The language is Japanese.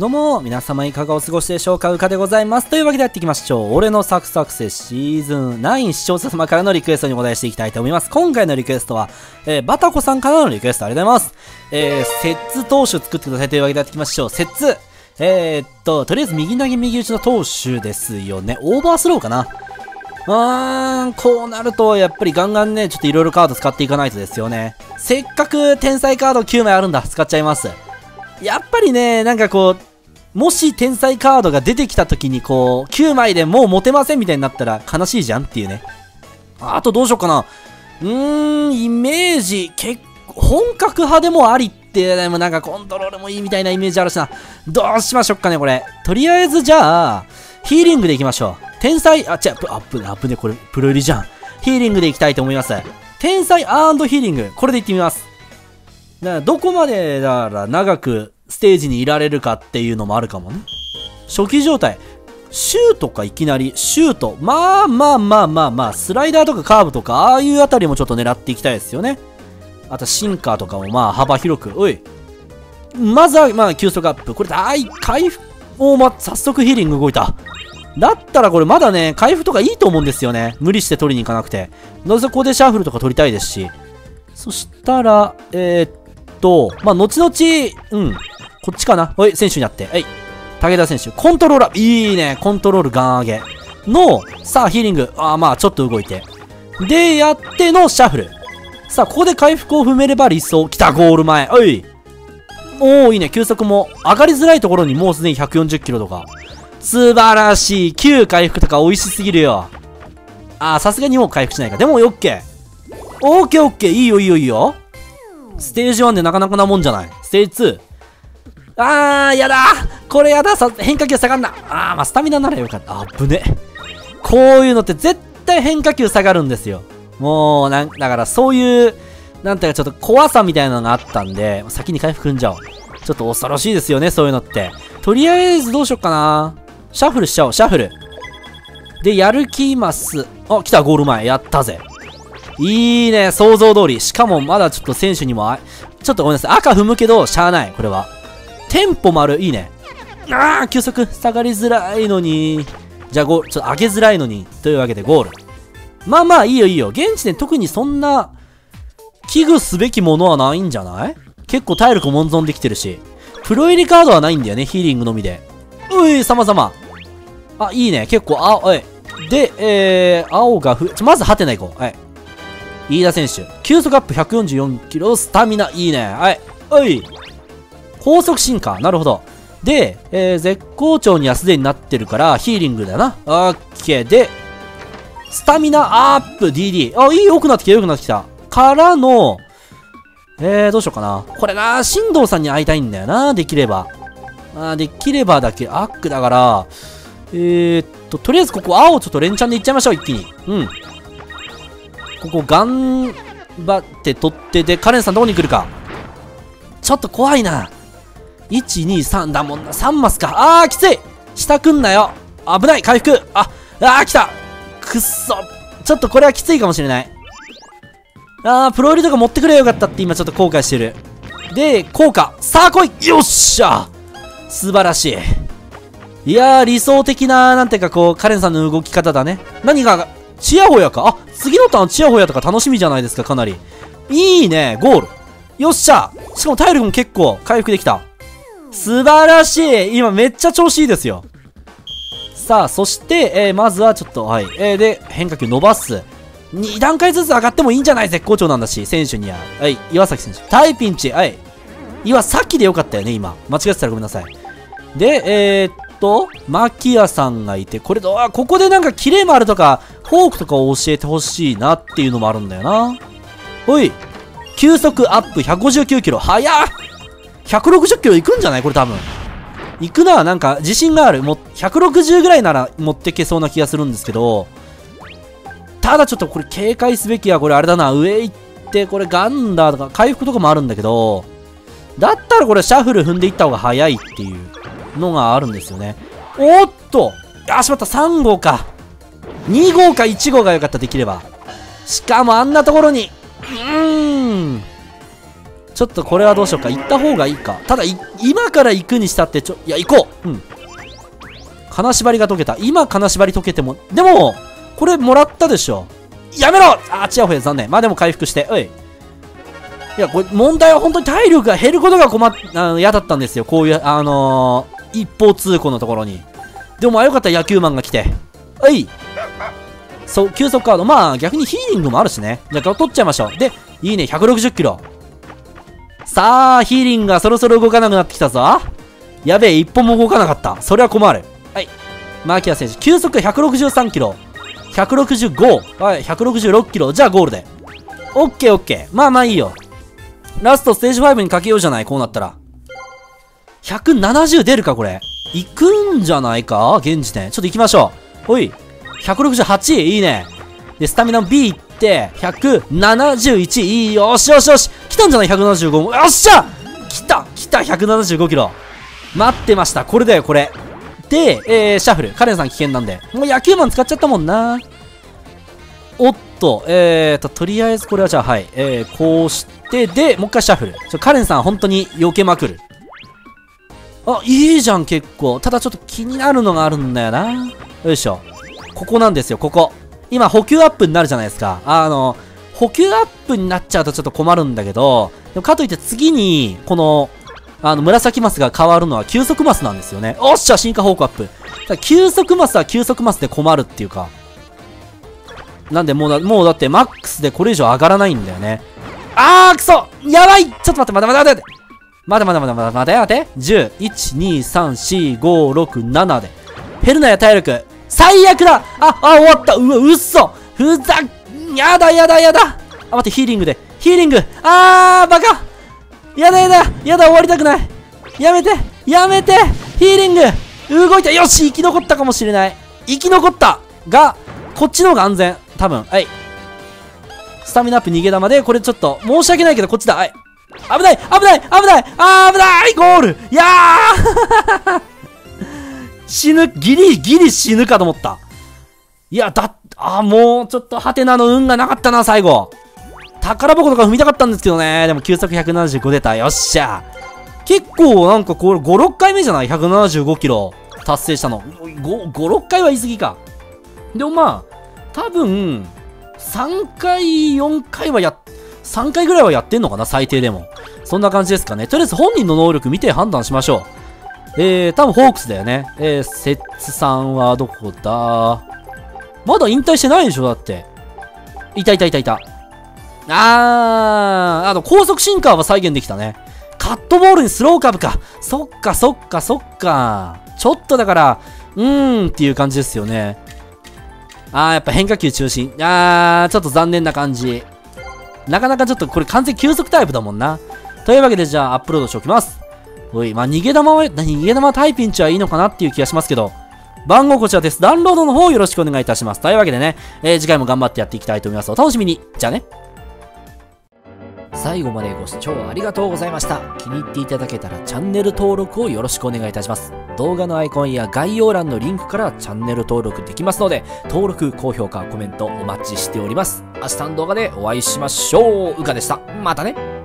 どうも、皆様いかがお過ごしでしょうか？うかでございます。というわけでやっていきましょう。俺のサクサクセスシーズン9視聴者様からのリクエストにお答えしていきたいと思います。今回のリクエストは、えー、バタコさんからのリクエストありがとうございます。えー、摂津投手作ってくださいというわけでやっていきましょう。摂津えー、っと、とりあえず右投げ右打ちの投手ですよね。オーバースローかなうーん、こうなると、やっぱりガンガンね、ちょっといろいろカード使っていかないとですよね。せっかく天才カード9枚あるんだ。使っちゃいます。やっぱりね、なんかこう、もし天才カードが出てきた時にこう、9枚でもう持てませんみたいになったら悲しいじゃんっていうね。あとどうしようかな。うーん、イメージ、結構、本格派でもありって、でもなんかコントロールもいいみたいなイメージあるしな。どうしましょうかね、これ。とりあえずじゃあ、ヒーリングでいきましょう。天才、あ、違う、アップね、アップね、これ、プロ入りじゃん。ヒーリングでいきたいと思います。天才ヒーリング、これでいってみます。だからどこまでだから長くステージにいられるかっていうのもあるかもね。初期状態。シュートかいきなり、シュート。まあまあまあまあまあ、スライダーとかカーブとか、ああいうあたりもちょっと狙っていきたいですよね。あと、シンカーとかもまあ幅広く。おい。まずは、まあ、急速アップ。これ、大回復。おま、早速ヒーリング動いた。だったらこれまだね、回復とかいいと思うんですよね。無理して取りに行かなくて。なぜここでシャッフルとか取りたいですし。そしたら、えー、っと、まあ、後々、うん、こっちかな？はい、選手になって。はい。武田選手。コントローラー。いいね。コントロールガン上げ。の、さあ、ヒーリング。ああ、まあ、ちょっと動いて。で、やってのシャッフル。さあ、ここで回復を踏めれば理想。来た、ゴール前。おい。おー、いいね。急速も。上がりづらいところにもうすでに140キロとか。素晴らしい。9回復とか美味しすぎるよ。あー、さすがにもう回復しないか。でも、オッケー。オッケーオッケー。いいよいいよいいよ。ステージ1でなかなかなもんじゃない。ステージ2。あー、やだこれやださ変化球下がんなあー、まあ、スタミナならよかった。あぶね。こういうのって絶対変化球下がるんですよ。もう、なん、だからそういう、なんていうかちょっと怖さみたいなのがあったんで、先に回復んじゃおう。ちょっと恐ろしいですよね、そういうのって。とりあえずどうしよっかな。シャッフルしちゃおう、シャッフル。で、やる気ます。あ、来た、ゴール前。やったぜ。いいね、想像通り。しかもまだちょっと選手にも、ちょっとごめんなさい。赤踏むけど、しゃあない、これは。テンポ丸、いいね。ああ、急速、下がりづらいのに。じゃあ、ゴール、ちょっと上げづらいのに。というわけで、ゴール。まあまあ、いいよいいよ。現地で特にそんな、危惧すべきものはないんじゃない？結構体力温存できてるし。プロ入りカードはないんだよね、ヒーリングのみで。うい、様々。あ、いいね。結構、あ、おい。で、えー、青がふ、まず、ハテナ行こう。はい。飯田選手。急速アップ144キロ、スタミナ、いいね。はい。おい。高速進化。なるほど。で、えー、絶好調にはすでになってるから、ヒーリングだな。オッケー。で、スタミナアップ DD。あ、いい、良くなってきた、良くなってきた。からの、えー、どうしようかな。これな、新藤さんに会いたいんだよな、できれば。あできればだけ、アックだから、えー、っと、とりあえずここ青ちょっと連チャンでいっちゃいましょう、一気に。うん。ここ、頑張って取ってで、カレンさんどこに来るか。ちょっと怖いな。1、2、3だもんな。3マスか。あー、きつい下くんなよ。危ない回復あ、あー、来たくっそちょっとこれはきついかもしれない。あー、プロ入りとか持ってくれよかったって今ちょっと後悔してる。で、効果。さあ来いよっしゃ素晴らしい。いやー、理想的な、なんていうかこう、カレンさんの動き方だね。何が、チヤホヤか。あ、次のターンチヤホヤとか楽しみじゃないですか、かなり。いいね、ゴール。よっしゃしかも体力も結構回復できた。素晴らしい今めっちゃ調子いいですよ。さあ、そして、えー、まずはちょっと、はい。えー、で、変化球伸ばす。2段階ずつ上がってもいいんじゃない絶好調なんだし、選手には。はい、岩崎選手。タイピンチ。はい。岩崎でよかったよね、今。間違ってたらごめんなさい。で、えー、っと、マキアさんがいて、これ、あ、ここでなんかキレもあるとか、フォークとかを教えてほしいなっていうのもあるんだよな。ほい。急速アップ159キロ。早っ160キロいくんじゃない？これ多分。行くな、なんか自信がある。もう160ぐらいなら持ってけそうな気がするんですけど、ただちょっとこれ警戒すべきはこれあれだな、上行ってこれガンダーとか回復とかもあるんだけど、だったらこれシャッフル踏んでいった方が早いっていうのがあるんですよね。おっとあ、しまった、3号か。2号か1号が良かった、できれば。しかもあんなところに、うーん。ちょっとこれはどうしようか。行った方がいいか。ただ、今から行くにしたってちょ、いや、行こううん。金縛りが解けた。今金縛り解けても、でも、これもらったでしょ。やめろあ、ちやほや残念。まあでも回復して。おい。いや、これ、問題は本当に体力が減ることが困っ、あの、嫌だったんですよ。こういう、あのー、一方通行のところに。でも、あ、よかった野球マンが来て。おいそう、急速カード。まあ、逆にヒーリングもあるしね。じゃあ、取っちゃいましょう。で、いいね、160キロ。さあ、ヒーリングがそろそろ動かなくなってきたぞ。やべえ、一歩も動かなかった。それは困る。はい。マーキア選手、急速163キロ。165。はい、166キロ。じゃあゴールで。オッケーオッケー。まあまあいいよ。ラストステージ5にかけようじゃない、こうなったら。170出るか、これ。行くんじゃないか？現時点。ちょっと行きましょう。ほい。168、いいね。で、スタミナ B いって、171、いいよしよしよし来たんじゃない ?175 も。よっしゃ来た来た !175 キロ。待ってました。これだよ、これ。で、えー、シャッフル。カレンさん危険なんで。もう野球マン使っちゃったもんな。おっと、えーと、とりあえずこれはじゃあ、はい。えー、こうして、で、もう一回シャッフル。ちょ、カレンさん本当に避けまくる。あ、いいじゃん、結構。ただちょっと気になるのがあるんだよな。よいしょ。ここなんですよ、ここ。今、補給アップになるじゃないですか。あの、補給アップになっちゃうとちょっと困るんだけど、でもかといって次に、この、あの、紫マスが変わるのは急速マスなんですよね。おっしゃ進化方向アップ。急速マスは急速マスで困るっていうか。なんでもうだ、もうだってマックスでこれ以上上がらないんだよね。あーくそやばいちょっと待って、まだまだ待ってまだまだまだまだ待って待て !10、1、2、3、4、5、6、7で。減るなよ、体力。最悪だあ、あ、終わったうわ、うっそふざやだやだやだ。あ、待って、ヒーリングで。ヒーリング。あー、バカ。やだやだ。やだ、終わりたくない。やめて。やめて。ヒーリング。動いた。よし生き残ったかもしれない。生き残った。が、こっちの方が安全。多分。はい。スタミナアップ逃げ玉で、これちょっと、申し訳ないけど、こっちだ。はい。危ない。危ない。危ない。あー危ない。ゴール。いやー。死ぬ、ギリギリ死ぬかと思った。いや、だっ、あ、もう、ちょっと、ハテナの運がなかったな、最後。宝箱とか踏みたかったんですけどね。でも、急速175出た。よっしゃ。結構、なんか、これ、5、6回目じゃない ?175 キロ達成したの。5、5、6回は言い過ぎか。でもまあ、多分、3回、4回はや、3回ぐらいはやってんのかな最低でも。そんな感じですかね。とりあえず本人の能力見て判断しましょう。えー、多分ホークスだよね。えー、セッツさんはどこだ？まだ引退してないでしょだって。いたいたいたいた。あー、あの、高速シンカーは再現できたね。カットボールにスローカーブか。そっかそっかそっか。ちょっとだから、うーんっていう感じですよね。あー、やっぱ変化球中心。あー、ちょっと残念な感じ。なかなかちょっとこれ完全急速タイプだもんな。というわけでじゃあアップロードしておきます。おい、まあ、逃げ玉は、逃げ玉タイピンチはいいのかなっていう気がしますけど、番号こちらです。ダウンロードの方よろしくお願いいたします。というわけでね、えー、次回も頑張ってやっていきたいと思います。お楽しみに。じゃあね。最後までご視聴ありがとうございました。気に入っていただけたらチャンネル登録をよろしくお願いいたします。動画のアイコンや概要欄のリンクからチャンネル登録できますので、登録、高評価、コメントお待ちしております。明日の動画でお会いしましょう。うかでした。またね。